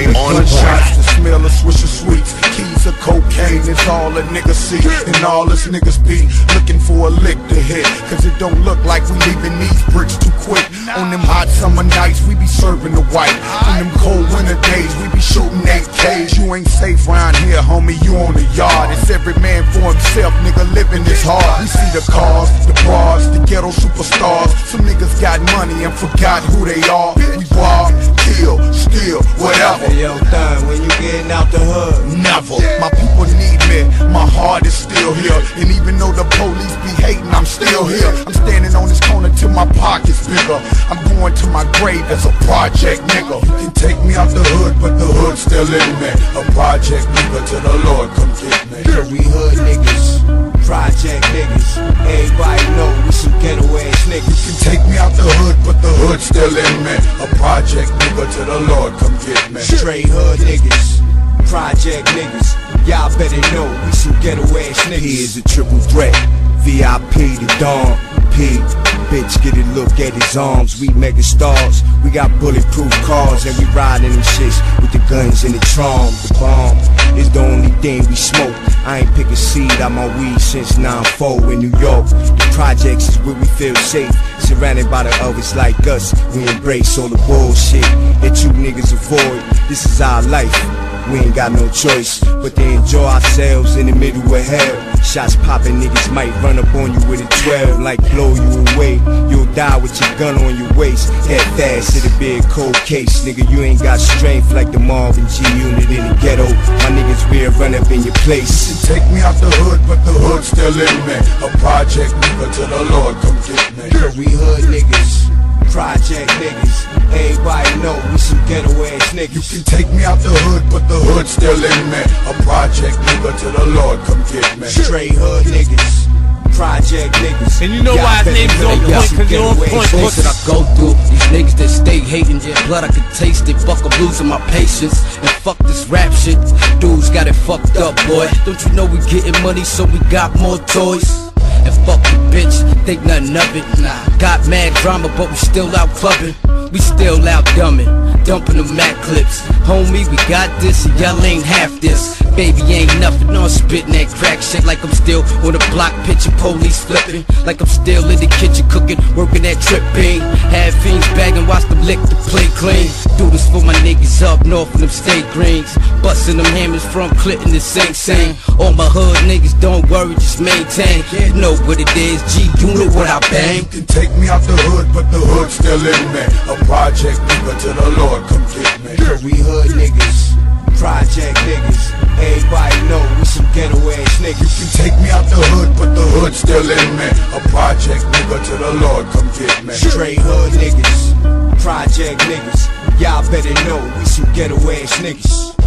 game on the shots the smell of Swisher Sweets. Keys of cocaine, it's all a nigga see. And all this niggas be looking for a lick to hit. Cause it don't look like we leaving these bricks too quick. On them hot summer nights, we be serving the white. On them cold winter days, we be shooting AKs. You ain't safe round here, homie, you on the yard. It's every man for himself, nigga, living is hard. We see the cars, the bras, the ghetto superstars. Some niggas got money and forgot who they are. We rob, kill, steal yo, Thun, when you getting out the hood? Never. My people need me. My heart is still here. And even though the police be hating, I'm still here. I'm standing on this corner till my pockets bigger. I'm going to my grave as a project nigga. You can take me out the hood, but the hood's still in me. A project nigga till the Lord come get me. Yeah, we hood niggas, project niggas. Everybody know we some ghetto ass You can take me out the hood, but the hood's still in me. A project nigga to the Lord come get me. Straight hood niggas, project niggas. Y'all better know we some ghetto ass niggas. He is a triple threat, VIP to Dawn. P, bitch, get a look at his arms. We mega stars, we got bulletproof cars, and we riding them shits with the guns and the trom. The bomb is the only thing we smoke. I ain't pick a seed out my weed since 9-4 in New York. The projects is where we feel safe. Surrounded by the others like us, we embrace all the bullshit that you niggas avoid. This is our life. We ain't got no choice but to enjoy ourselves in the middle of hell. Shots popping, niggas might run up on you with a 12, like blow you away. You'll die with your gun on your waist. Head fast, it'll be a cold case. Nigga, you ain't got strength like the Marvin G unit in the ghetto. My niggas will run up in your place. Take me out the hood, but the hood's still in me. A project nigga till the Lord come get me. Yeah, we hood niggas, project niggas. Everybody know we some ghetto ass You can take me out the hood, but the hood still in me. A project nigga till the Lord come get me. Straight hood niggas, project niggas. And you know Y'all why his better name's know on y'all point, some 'cause you're on point, niggas. pussy. things that I go through. These niggas that stay hating, yeah, blood I can taste it. Fuck, I'm losing my patience. And fuck this rap shit. Dudes got it fucked up, boy. Don't you know we getting money, so we got more toys? And fuck the bitch, think nothing of it. Nah, got mad drama, but we still out clubbing. We still out dumbing, dumping the Mac clips. Homie, we got this, and y'all ain't half this. Baby ain't nothing, no I'm spitting that crack shit like I'm still on the block pitching police flipping. Like I'm still in the kitchen cooking, working that triple beam. Have fiends bagging, watch them lick the plate clean. Do this for my niggas up north of them state greens. Busting them hammers from Clinton to Sing Sing. All my hood niggas, don't worry, just maintain. You know what it is, G, you know what I bang. You can take me out the hood, but the hood's still in me. Ghetto You can take me out the hood, but the hood still in me. A project nigga till the Lord come get me. Straight hood niggas, project niggas. Y'all better know we some ghetto ass niggas.